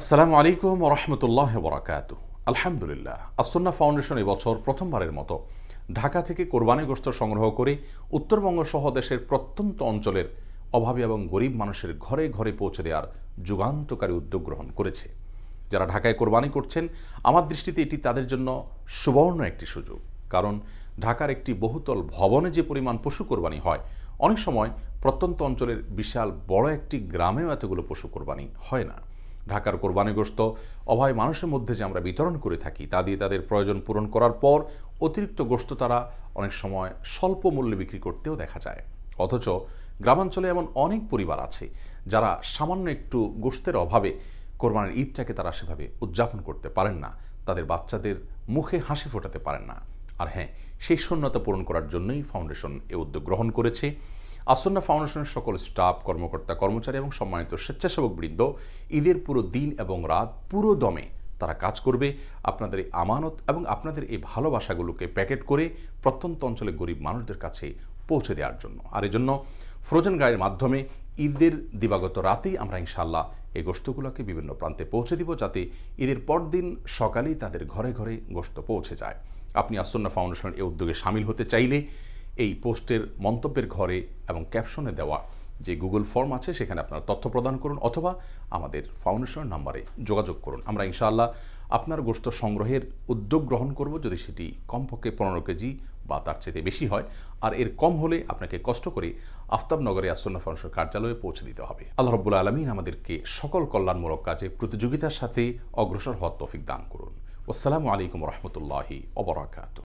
আসসালামু আলাইকুম রহমতুল্লাহ বরাকাত আলহামদুলিল্লাহ আসন্না ফাউন্ডেশন এবছর প্রথমবারের মতো ঢাকা থেকে কোরবানি গোস্ত সংগ্রহ করে উত্তরবঙ্গ সহ দেশের প্রত্যন্ত অঞ্চলের অভাবী এবং গরিব মানুষের ঘরে ঘরে পৌঁছে দেওয়ার যুগান্তকারী উদ্যোগ গ্রহণ করেছে। যারা ঢাকায় কোরবানি করছেন, আমার দৃষ্টিতে এটি তাদের জন্য সুবর্ণ একটি সুযোগ। কারণ ঢাকার একটি বহুতল ভবনে যে পরিমাণ পশু কোরবানি হয়, অনেক সময় প্রত্যন্ত অঞ্চলের বিশাল বড় একটি গ্রামেও এতগুলো পশু কোরবানি হয় না। ঢাকার কোরবানিগ্রস্ত অভয় মানুষের মধ্যে যে আমরা বিতরণ করে থাকি, তা দিয়ে তাদের প্রয়োজন পূরণ করার পর অতিরিক্ত গোস্ত তারা অনেক সময় স্বল্প মূল্যে বিক্রি করতেও দেখা যায়। অথচ গ্রামাঞ্চলে এমন অনেক পরিবার আছে যারা সামান্য একটু গোস্তের অভাবে কোরবানির ঈদটাকে তারা সেভাবে উদযাপন করতে পারেন না। তাদের বাচ্চাদের মুখে হাসি ফোটাতে পারেন না। আর হ্যাঁ সেই শূন্যতা পূরণ করার জন্যই ফাউন্ডেশন এ উদ্যোগ গ্রহণ করেছে। আসন্না ফাউন্ডেশনের সকল স্টাফ, কর্মকর্তা, কর্মচারী এবং সম্মানিত স্বেচ্ছাসেবক বৃন্দ, ঈদের পুরো দিন এবং রাত পুরো দমে তারা কাজ করবে। আপনাদের এই আমানত এবং আপনাদের এই ভালোবাসাগুলোকে প্যাকেট করে প্রত্যন্ত অঞ্চলে গরিব মানুষদের কাছে পৌঁছে দেওয়ার জন্য। আর এই জন্য ফ্রোজেন গাড়ির মাধ্যমে ঈদের দিবাগত রাতেই আমরা ইনশাল্লাহ এই গোষ্ঠগুলোকে বিভিন্ন প্রান্তে পৌঁছে দিব যাতে ঈদের পরদিন সকালেই তাদের ঘরে ঘরে গোষ্ঠ পৌঁছে যায়। আপনি আসন্ন ফাউন্ডেশনের এই উদ্যোগে সামিল হতে চাইলে এই পোস্টের মন্তব্যের ঘরে এবং ক্যাপশনে দেওয়া যে গুগল ফর্ম আছে, সেখানে আপনারা তথ্য প্রদান করুন অথবা আমাদের ফাউন্ডেশনের নাম্বারে যোগাযোগ করুন। আমরা ইনশাআল্লাহ আপনার গোষ্ঠ সংগ্রহের উদ্যোগ গ্রহণ করব যদি সেটি কমপক্ষে পনেরো কেজি বা তার চেয়ে বেশি হয়। আর এর কম হলে আপনাকে কষ্ট করে আফতাবনগরে আসন্ন ফাউন্ডেশন কার্যালয়ে পৌঁছে দিতে হবে। আল্লাহ রব্বুল আলমিন আমাদেরকে সকল কল্যাণমূলক কাজে প্রতিযোগিতার সাথে অগ্রসর হওয়ার তৌফিক দান করুন। আসসালামু আলাইকুম রহমতুল্লাহি অবরাকাত